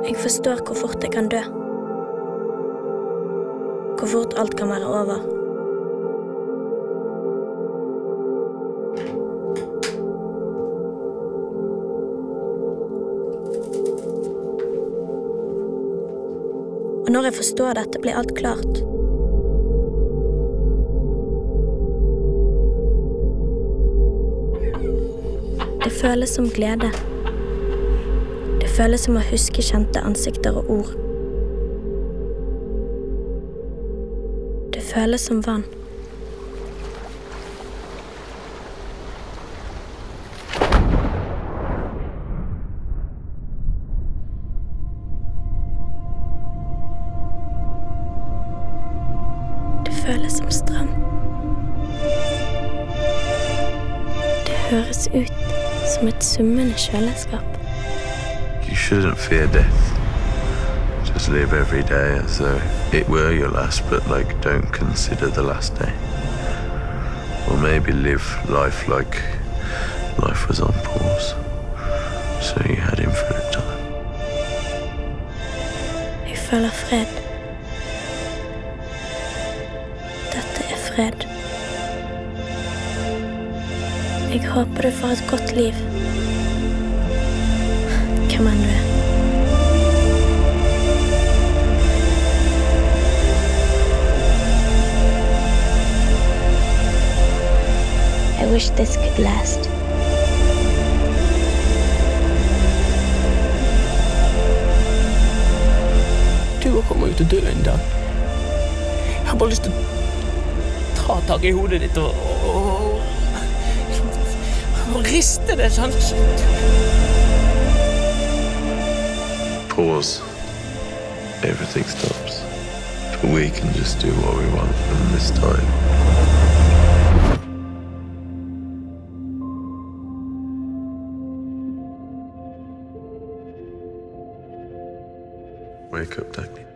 Jeg forstår hvor fort jeg kan dø. Hvor fort alt kan være over. Og når jeg forstår dette, blir alt klart. Det føles som glede. Føles som å huske kjente ansikter og ord. Det føles som vann. Det føles som strøm. Det høres ut som et summende kjøleskap. You shouldn't fear death. Just live every day as though it were your last, but like don't consider the last day. Or maybe live life like life was on pause. So you had infinite time. Jeg føler fred. Dette er fred. Jeg håper du får et godt liv. Hvem andre. er. I wish this could last. Du kommer jo til å dø en dag. Jeg har bare lyst til å ta tak i hodet ditt og, og, og, og riste det sånn. Pause. Everything stops. But we can just do what we want from this time. Wake up, Declan.